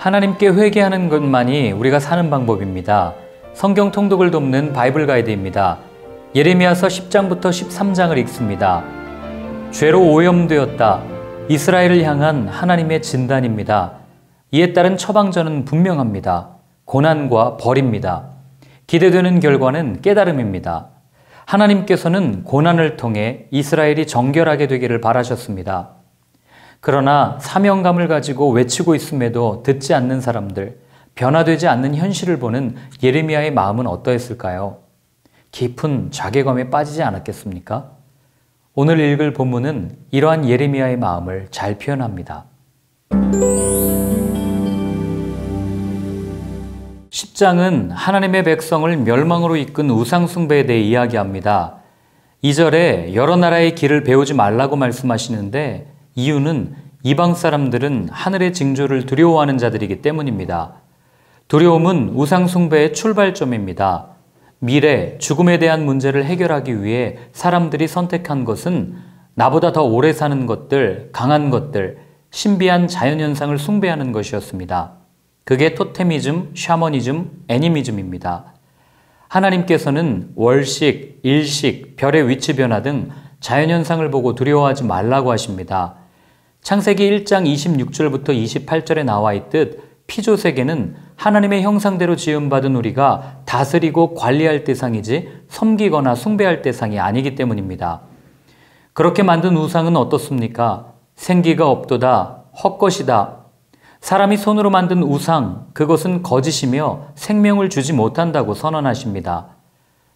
하나님께 회개하는 것만이 우리가 사는 방법입니다. 성경 통독을 돕는 바이블 가이드입니다. 예레미야서 10장부터 13장을 읽습니다. 죄로 오염되었다. 이스라엘을 향한 하나님의 진단입니다. 이에 따른 처방전은 분명합니다. 고난과 벌입니다. 기대되는 결과는 깨달음입니다. 하나님께서는 고난을 통해 이스라엘이 정결하게 되기를 바라셨습니다. 그러나 사명감을 가지고 외치고 있음에도 듣지 않는 사람들, 변화되지 않는 현실을 보는 예레미야의 마음은 어떠했을까요? 깊은 자괴감에 빠지지 않았겠습니까? 오늘 읽을 본문은 이러한 예레미야의 마음을 잘 표현합니다. 10장은 하나님의 백성을 멸망으로 이끈 우상숭배에 대해 이야기합니다. 2절에 여러 나라의 길을 배우지 말라고 말씀하시는데 이유는 이방 사람들은 하늘의 징조를 두려워하는 자들이기 때문입니다. 두려움은 우상숭배의 출발점입니다. 미래, 죽음에 대한 문제를 해결하기 위해 사람들이 선택한 것은 나보다 더 오래 사는 것들, 강한 것들, 신비한 자연현상을 숭배하는 것이었습니다. 그게 토테미즘, 샤머니즘, 애니미즘입니다. 하나님께서는 월식, 일식, 별의 위치 변화 등 자연현상을 보고 두려워하지 말라고 하십니다. 창세기 1장 26절부터 28절에 나와 있듯 피조세계는 하나님의 형상대로 지음받은 우리가 다스리고 관리할 대상이지 섬기거나 숭배할 대상이 아니기 때문입니다. 그렇게 만든 우상은 어떻습니까? 생기가 없도다, 헛것이다. 사람이 손으로 만든 우상, 그것은 거짓이며 생명을 주지 못한다고 선언하십니다.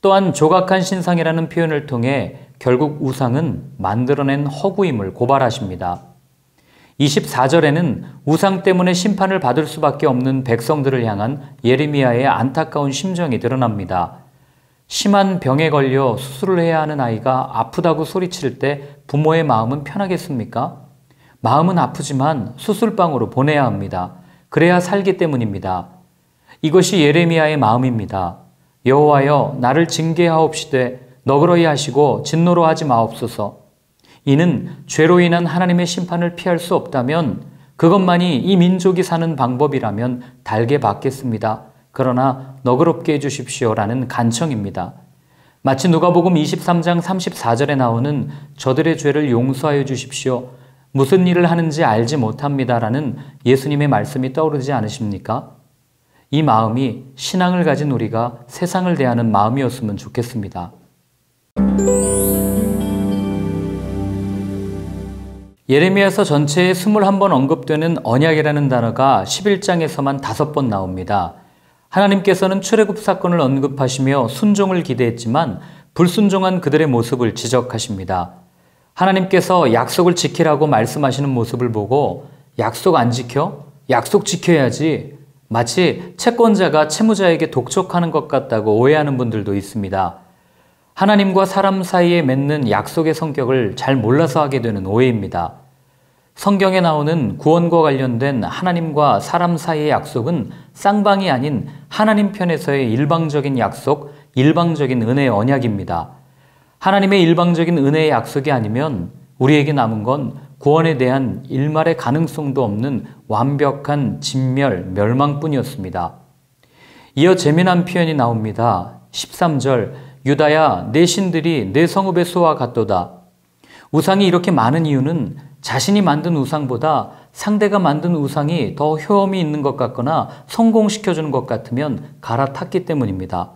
또한 조각한 신상이라는 표현을 통해 결국 우상은 만들어낸 허구임을 고발하십니다. 24절에는 우상 때문에 심판을 받을 수밖에 없는 백성들을 향한 예레미야의 안타까운 심정이 드러납니다. 심한 병에 걸려 수술을 해야 하는 아이가 아프다고 소리칠 때 부모의 마음은 편하겠습니까? 마음은 아프지만 수술방으로 보내야 합니다. 그래야 살기 때문입니다. 이것이 예레미야의 마음입니다. 여호와여 나를 징계하옵시되 너그러이 하시고 진노로 하지 마옵소서. 이는 죄로 인한 하나님의 심판을 피할 수 없다면 그것만이 이 민족이 사는 방법이라면 달게 받겠습니다. 그러나 너그럽게 해주십시오 라는 간청입니다. 마치 누가복음 23장 34절에 나오는 저들의 죄를 용서하여 주십시오. 무슨 일을 하는지 알지 못합니다 라는 예수님의 말씀이 떠오르지 않으십니까? 이 마음이 신앙을 가진 우리가 세상을 대하는 마음이었으면 좋겠습니다. 예레미야서 전체에 21번 언급되는 언약이라는 단어가 11장에서만 5번 나옵니다. 하나님께서는 출애굽 사건을 언급하시며 순종을 기대했지만 불순종한 그들의 모습을 지적하십니다. 하나님께서 약속을 지키라고 말씀하시는 모습을 보고 약속 안 지켜? 약속 지켜야지. 마치 채권자가 채무자에게 독촉하는 것 같다고 오해하는 분들도 있습니다. 하나님과 사람 사이에 맺는 약속의 성격을 잘 몰라서 하게 되는 오해입니다. 성경에 나오는 구원과 관련된 하나님과 사람 사이의 약속은 쌍방이 아닌 하나님 편에서의 일방적인 약속, 일방적인 은혜의 언약입니다. 하나님의 일방적인 은혜의 약속이 아니면 우리에게 남은 건 구원에 대한 일말의 가능성도 없는 완벽한 진멸, 멸망뿐이었습니다. 이어 재미난 표현이 나옵니다. 13절 유다야 내 신들이 내 성읍의 수와 같도다. 우상이 이렇게 많은 이유는 자신이 만든 우상보다 상대가 만든 우상이 더 효험이 있는 것 같거나 성공시켜주는 것 같으면 갈아탔기 때문입니다.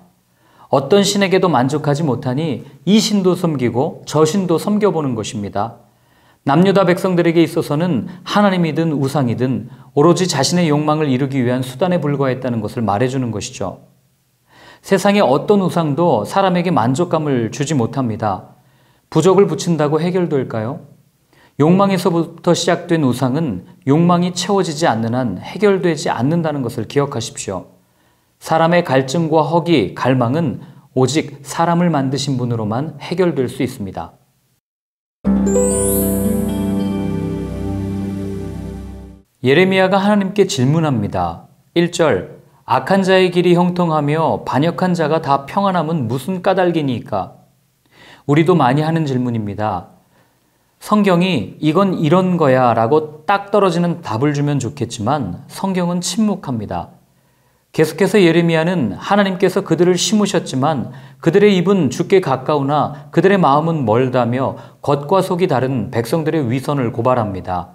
어떤 신에게도 만족하지 못하니 이 신도 섬기고 저 신도 섬겨보는 것입니다. 남유다 백성들에게 있어서는 하나님이든 우상이든 오로지 자신의 욕망을 이루기 위한 수단에 불과했다는 것을 말해주는 것이죠. 세상의 어떤 우상도 사람에게 만족감을 주지 못합니다. 부적을 붙인다고 해결될까요? 욕망에서부터 시작된 우상은 욕망이 채워지지 않는 한 해결되지 않는다는 것을 기억하십시오. 사람의 갈증과 허기, 갈망은 오직 사람을 만드신 분으로만 해결될 수 있습니다. 예레미야가 하나님께 질문합니다. 1절 악한 자의 길이 형통하며 반역한 자가 다 평안함은 무슨 까닭이니까? 우리도 많이 하는 질문입니다. 성경이 이건 이런 거야 라고 딱 떨어지는 답을 주면 좋겠지만 성경은 침묵합니다. 계속해서 예레미야는 하나님께서 그들을 심으셨지만 그들의 입은 죽게 가까우나 그들의 마음은 멀다며 겉과 속이 다른 백성들의 위선을 고발합니다.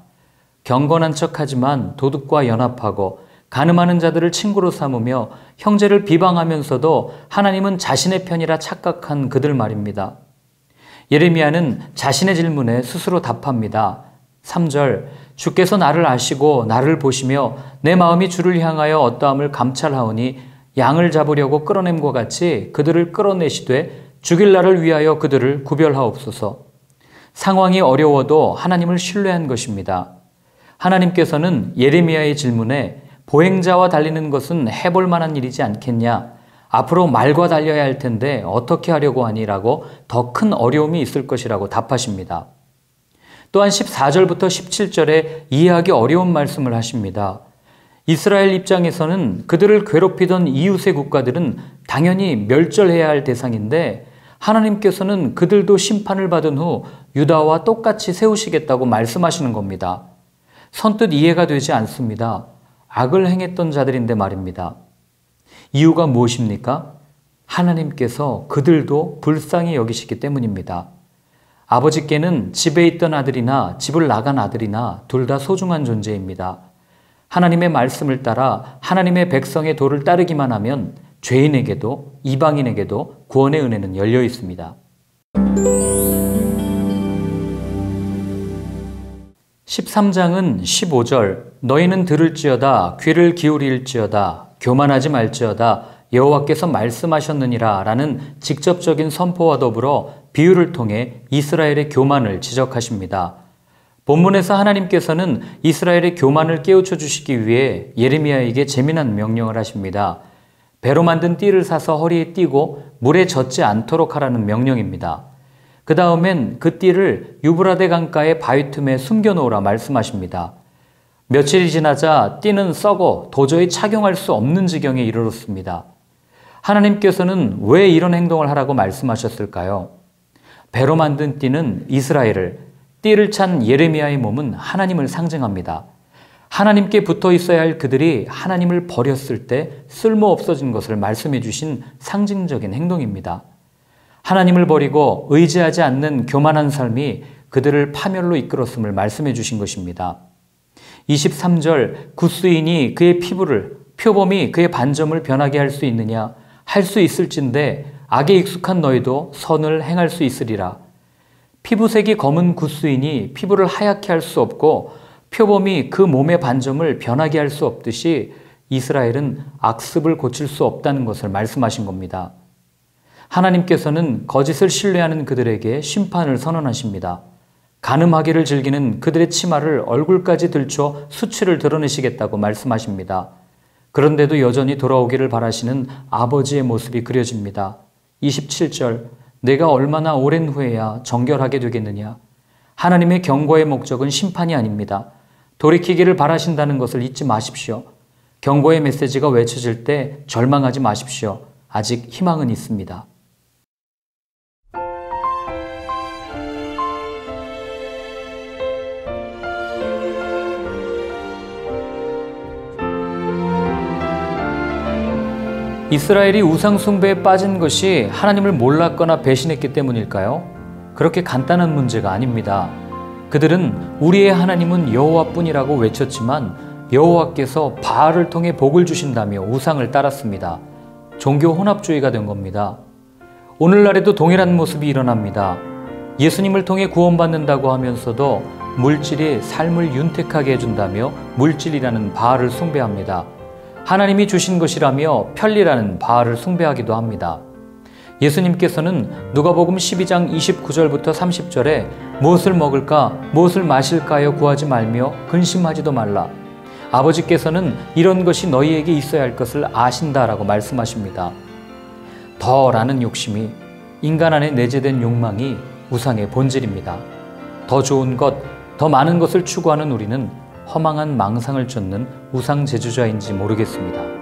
경건한 척하지만 도둑과 연합하고 가늠하는 자들을 친구로 삼으며 형제를 비방하면서도 하나님은 자신의 편이라 착각한 그들 말입니다. 예레미야는 자신의 질문에 스스로 답합니다. 3절 주께서 나를 아시고 나를 보시며 내 마음이 주를 향하여 어떠함을 감찰하오니 양을 잡으려고 끌어냄과 같이 그들을 끌어내시되 죽일 날을 위하여 그들을 구별하옵소서. 상황이 어려워도 하나님을 신뢰한 것입니다. 하나님께서는 예레미야의 질문에 보행자와 달리는 것은 해볼 만한 일이지 않겠냐? 앞으로 말과 달려야 할 텐데 어떻게 하려고 하니라고 더 큰 어려움이 있을 것이라고 답하십니다. 또한 14절부터 17절에 이해하기 어려운 말씀을 하십니다. 이스라엘 입장에서는 그들을 괴롭히던 이웃의 국가들은 당연히 멸절해야 할 대상인데 하나님께서는 그들도 심판을 받은 후 유다와 똑같이 세우시겠다고 말씀하시는 겁니다. 선뜻 이해가 되지 않습니다. 악을 행했던 자들인데 말입니다. 이유가 무엇입니까? 하나님께서 그들도 불쌍히 여기시기 때문입니다. 아버지께는 집에 있던 아들이나 집을 나간 아들이나 둘 다 소중한 존재입니다. 하나님의 말씀을 따라 하나님의 백성의 도를 따르기만 하면 죄인에게도 이방인에게도 구원의 은혜는 열려 있습니다. 13장은 15절 너희는 들을지어다 귀를 기울일지어다 교만하지 말지어다 여호와께서 말씀하셨느니라 라는 직접적인 선포와 더불어 비유를 통해 이스라엘의 교만을 지적하십니다. 본문에서 하나님께서는 이스라엘의 교만을 깨우쳐 주시기 위해 예레미야에게 재미난 명령을 하십니다. 배로 만든 띠를 사서 허리에 띠고 물에 젖지 않도록 하라는 명령입니다. 그 다음엔 그 띠를 유브라데 강가의 바위 틈에 숨겨놓으라 말씀하십니다. 며칠이 지나자 띠는 썩어 도저히 착용할 수 없는 지경에 이르렀습니다. 하나님께서는 왜 이런 행동을 하라고 말씀하셨을까요? 배로 만든 띠는 이스라엘을, 띠를 찬 예레미야의 몸은 하나님을 상징합니다. 하나님께 붙어 있어야 할 그들이 하나님을 버렸을 때 쓸모 없어진 것을 말씀해 주신 상징적인 행동입니다. 하나님을 버리고 의지하지 않는 교만한 삶이 그들을 파멸로 이끌었음을 말씀해 주신 것입니다. 23절 구스인이 그의 피부를 표범이 그의 반점을 변하게 할 수 있느냐 할 수 있을진데 악에 익숙한 너희도 선을 행할 수 있으리라. 피부색이 검은 구스인이 피부를 하얗게 할 수 없고 표범이 그 몸의 반점을 변하게 할 수 없듯이 이스라엘은 악습을 고칠 수 없다는 것을 말씀하신 겁니다. 하나님께서는 거짓을 신뢰하는 그들에게 심판을 선언하십니다. 가늠하기를 즐기는 그들의 치마를 얼굴까지 들춰 수치를 드러내시겠다고 말씀하십니다. 그런데도 여전히 돌아오기를 바라시는 아버지의 모습이 그려집니다. 27절 내가 얼마나 오랜 후에야 정결하게 되겠느냐. 하나님의 경고의 목적은 심판이 아닙니다. 돌이키기를 바라신다는 것을 잊지 마십시오. 경고의 메시지가 외쳐질 때 절망하지 마십시오. 아직 희망은 있습니다. 이스라엘이 우상숭배에 빠진 것이 하나님을 몰랐거나 배신했기 때문일까요? 그렇게 간단한 문제가 아닙니다. 그들은 우리의 하나님은 여호와뿐이라고 외쳤지만 여호와께서 바알을 통해 복을 주신다며 우상을 따랐습니다. 종교 혼합주의가 된 겁니다. 오늘날에도 동일한 모습이 일어납니다. 예수님을 통해 구원받는다고 하면서도 물질이 삶을 윤택하게 해준다며 물질이라는 바알을 숭배합니다. 하나님이 주신 것이라며 편리라는 바알을 숭배하기도 합니다. 예수님께서는 누가복음 12장 29절부터 30절에 무엇을 먹을까 무엇을 마실까요 구하지 말며 근심하지도 말라. 아버지께서는 이런 것이 너희에게 있어야 할 것을 아신다라고 말씀하십니다. 더라는 욕심이 인간 안에 내재된 욕망이 우상의 본질입니다. 더 좋은 것, 더 많은 것을 추구하는 우리는 허망한 망상을 쫓는 우상 제주자인지 모르겠습니다.